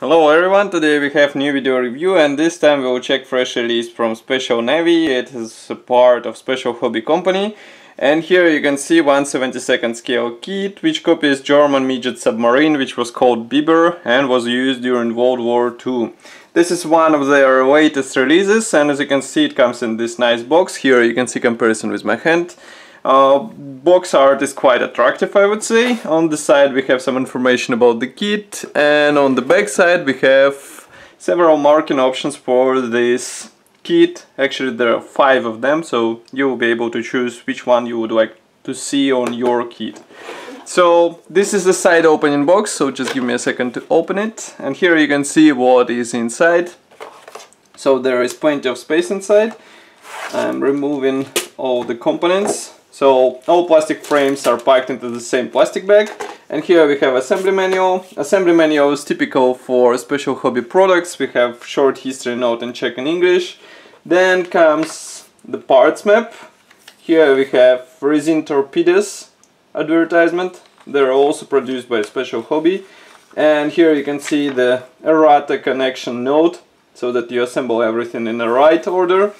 Hello everyone, today we have new video review and this time we will check fresh release from Special Navy. It is a part of Special Hobby Company and here you can see 172nd scale kit which copies German midget submarine which was called Biber and was used during World War II. This is one of their latest releases and as you can see it comes in this nice box. Here you can see comparison with my hand. Uh, box art is quite attractive I would say. On the side we have some information about the kit and on the back side we have several marking options for this kit. Actually there are five of them so you will be able to choose which one you would like to see on your kit. So this is the side opening box so just give me a second to open it and here you can see what is inside. So there is plenty of space inside. I'm removing all the components so all plastic frames are packed into the same plastic bag and here we have assembly manual. Assembly manual is typical for special hobby products. We have short history note and Czech in English. Then comes the parts map. Here we have resin torpedoes advertisement. They're also produced by Special Hobby. And here you can see the errata connection note so that you assemble everything in the right order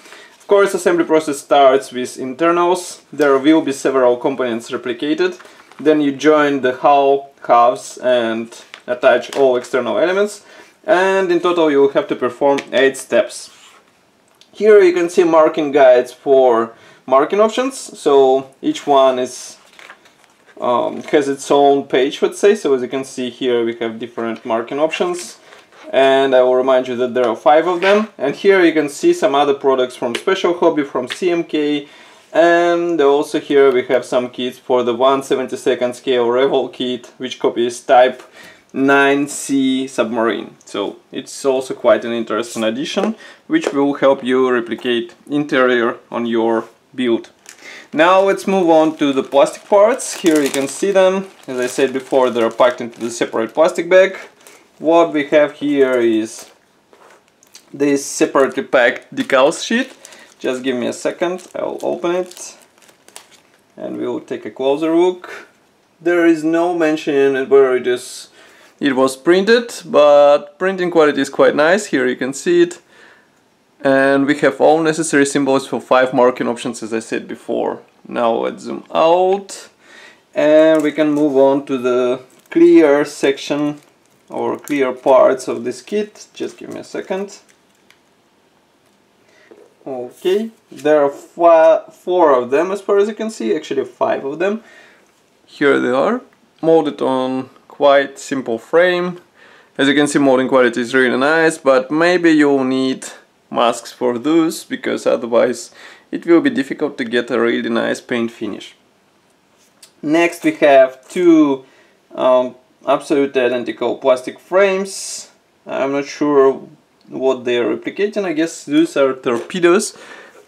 course assembly process starts with internals. There will be several components replicated. Then you join the hull halves and attach all external elements. And in total you will have to perform 8 steps. Here you can see marking guides for marking options. So each one is um, has its own page, let's say. So as you can see here we have different marking options and I will remind you that there are five of them. And here you can see some other products from Special Hobby from CMK and also here we have some kits for the 172nd scale Revell kit which copies type 9C submarine. So it's also quite an interesting addition which will help you replicate interior on your build. Now let's move on to the plastic parts. Here you can see them. As I said before they're packed into the separate plastic bag what we have here is this separately packed decals sheet. Just give me a second I'll open it and we'll take a closer look. There is no mention where it is it was printed but printing quality is quite nice here you can see it. And we have all necessary symbols for five marking options as I said before. Now let's zoom out and we can move on to the clear section or clear parts of this kit. Just give me a second. Okay there are four of them as far as you can see actually five of them. Here they are molded on quite simple frame. As you can see molding quality is really nice but maybe you'll need masks for those because otherwise it will be difficult to get a really nice paint finish. Next we have two um, absolutely identical plastic frames. I'm not sure what they are replicating. I guess those are torpedoes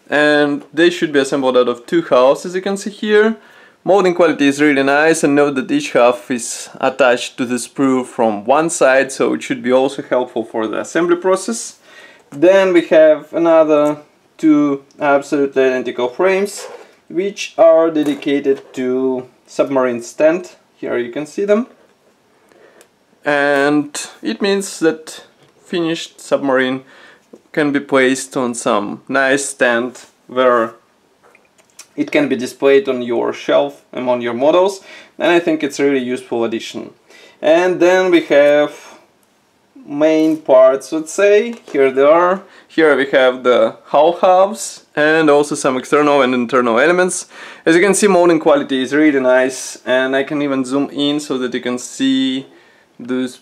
and they should be assembled out of two halves as you can see here. Molding quality is really nice and note that each half is attached to the sprue from one side so it should be also helpful for the assembly process. Then we have another two absolutely identical frames which are dedicated to submarine stand. Here you can see them and it means that finished submarine can be placed on some nice stand where it can be displayed on your shelf among your models and I think it's a really useful addition. And then we have main parts let's say, here they are. Here we have the hull halves and also some external and internal elements. As you can see molding quality is really nice and I can even zoom in so that you can see those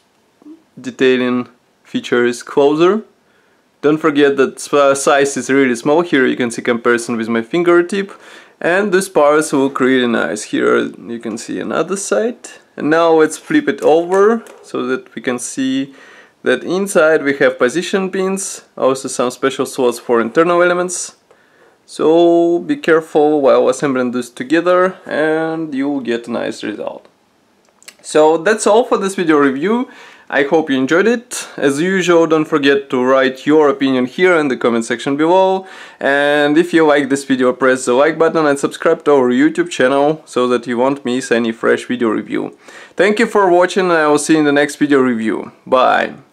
detailing features closer. Don't forget that size is really small, here you can see comparison with my fingertip and these parts look really nice. Here you can see another side. And now let's flip it over so that we can see that inside we have position pins, also some special slots for internal elements. So be careful while assembling this together and you will get a nice result. So that's all for this video review. I hope you enjoyed it. As usual, don't forget to write your opinion here in the comment section below. And if you like this video, press the like button and subscribe to our YouTube channel so that you won't miss any fresh video review. Thank you for watching and I will see you in the next video review. Bye!